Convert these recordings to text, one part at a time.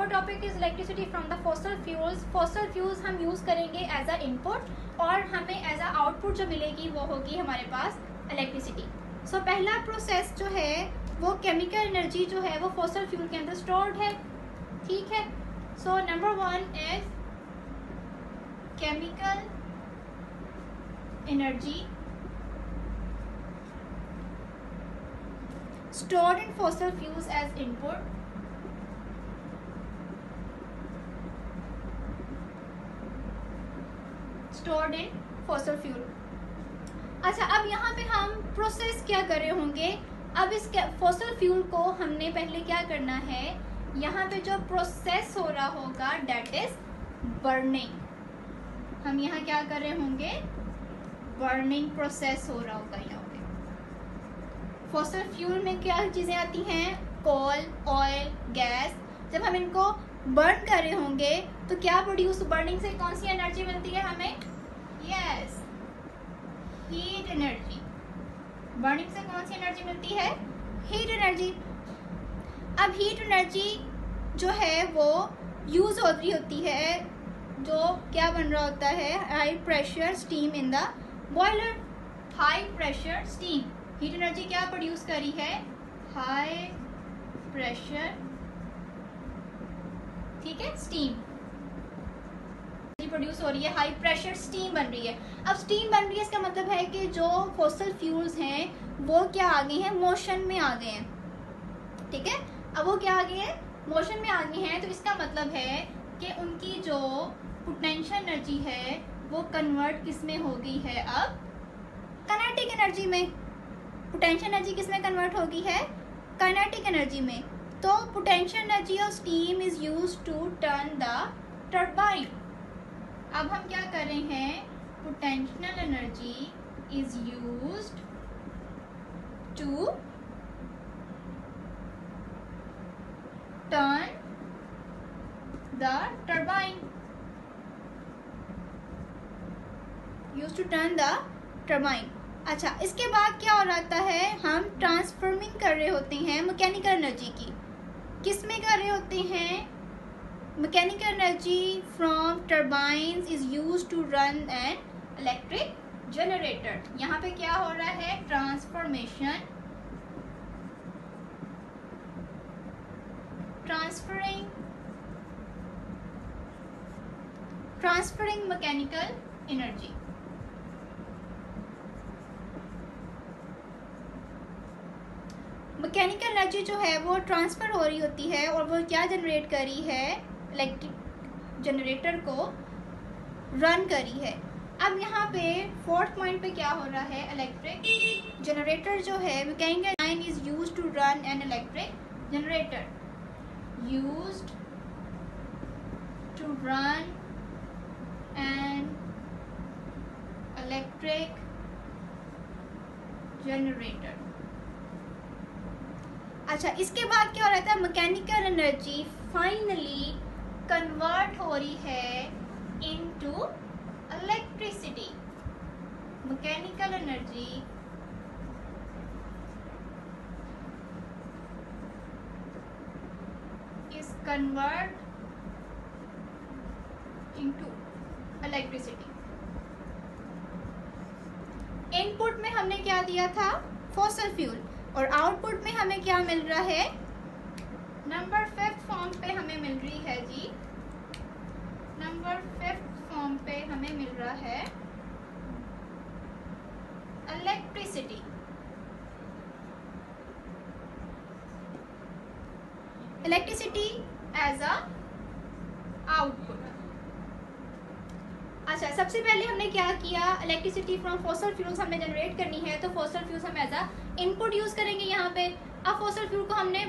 Our topic is electricity from the fossil fuels fossil fuels हम use करेंगे as a input और हमें as a output जो मिलेगी वो होगी हमारे पास इलेक्ट्रिसिटी सो so, पहला प्रोसेस जो है वो केमिकल एनर्जी जो है वो फॉसल फ्यूल के अंदर स्टोर्ड है। ठीक है? So number one is chemical energy stored in fossil fuels as input. Stored in fossil fuel. अच्छा अब यहाँ पे हम प्रोसेस क्या कर रहे होंगे? अब इस फॉसल फ्यूल को हमने पहले क्या करना है? यहाँ पे जो प्रोसेस हो रहा होगा डेट इज़ बर्निंग हम यहाँ क्या कर रहे होंगे? बर्निंग प्रोसेस हो रहा होगा यहाँ पे. फॉसल फ्यूल में क्या चीज़ें आती हैं? कोल ऑयल गैस जब हम इनको बर्न कर रहे होंगे तो क्या प्रोड्यूस बर्निंग से कौन सी एनर्जी मिलती है हमें? यस हीट एनर्जी बर्निंग से कौन सी एनर्जी मिलती है? हीट एनर्जी अब हीट एनर्जी जो है वो यूज़ हो रही होती है, जो क्या बन रहा होता है? High pressure steam in the boiler high pressure steam heat energy क्या प्रोड्यूस करी है? हाई प्रेशर ठीक है? स्टीम प्रोड्यूस हो रही है हाई प्रेशर स्टीम बन रही है। अब स्टीम बन रही है, इसका मतलब है कि जो फोसल फ्यूल्स हैं, वो क्या आ गए हैं? मोशन में आ गए हैं। ठीक है? अब वो क्या आ गए हैं? मोशन में आ गए हैं तो इसका मतलब है कि उनकी जो पोटेंशियल एनर्जी है, वो कन्वर्ट किसमें हो गई है अब? कनेटिक एनर्जी में। पोटेंशियल एनर्जी किसमें कन्वर्ट होगी है? कनेटिक एनर्जी में। तो potential energy of steam is use to turn the turbine अब हम क्या कर रहे हैं? Potential energy is use to turn the turbine use to turn the turbine अच्छा इसके बाद क्या हो रहता है? हम ट्रांसफॉर्मिंग कर रहे होते हैं मैकेनिकल एनर्जी की। किसमें कर रहे होते हैं? Mechanical energy from turbines is use to run an electric generator यहाँ पे क्या हो रहा है? Transformation transferring transferring mechanical energy mechanical energy जो है वो ट्रांसफ़र हो रही होती है और वो क्या जनरेट करी है? इलेक्ट्रिक जनरेटर को रन करी है। अब यहाँ पे फोर्थ पॉइंट पे क्या हो रहा है? इलेक्ट्रिक जनरेटर जो है mechanical line is use to run an electric generator use to run an electric generator अच्छा इसके बाद क्या हो रहा था? मैकेनिकल एनर्जी फाइनली कन्वर्ट हो रही है into electricity mechanical energy is convert into electricity input में हमने क्या दिया था? फॉसल फ्यूल और आउटपुट में हमें क्या मिल रहा है? नंबर फिफ्थ फॉर्म पे हमें मिल रही है जी। नंबर फिफ्थ फॉर्म पे हमें मिल रहा है electricity electricity as a output अच्छा सबसे पहले हमने क्या किया? इलेक्ट्रिसिटी फ्रॉम फोसल फ्यूल्स हमें जनरेट करनी है तो फोसल फ्यूल्स हम एज अ इनपुट यूज़ करेंगे यहाँ पे। अब फोसल फ्यूल को हमने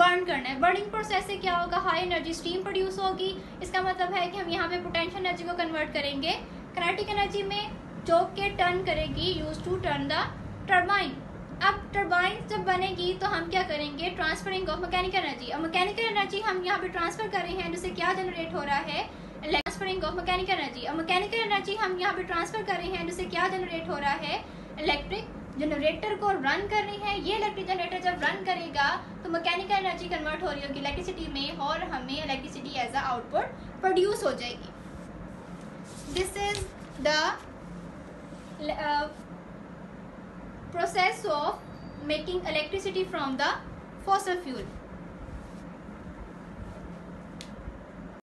बर्न करना है। बर्निंग प्रोसेस से क्या होगा? हाई एनर्जी स्टीम प्रोड्यूस होगी। इसका मतलब है कि हम यहाँ पे पोटेंशियल एनर्जी को कन्वर्ट करेंगे। कनेटिक एनर्जी में जो के टर्न करेगी use to turn the turbine अब टर्बाइन जब बनेगी तो हम क्या करेंगे? ट्रांसफरिंग ऑफ़ मैकेनिकल एनर्जी अब मैकेनिकल एनर्जी हम यहाँ पे ट्रांसफ़र कर रहे हैं, जिससे क्या जनरेट हो रहा है? ट्रांसफरिंग ऑफ़ मैकेनिकल एनर्जी अब मैकेनिकल एनर्जी हम यहाँ पे ट्रांसफ़र कर रहे हैं, जिससे क्या जनरेट हो रहा है? इलेक्ट्रिक जनरेटर को रन कर रही है। ये इलेक्ट्रिक जनरेटर जब रन करेगा तो मैकेनिकल एनर्जी कन्वर्ट हो रही होगी इलेक्ट्रिसिटी में और हमें electricity as a output produce हो जाएगी। This is the process of making electricity from the fossil fuel.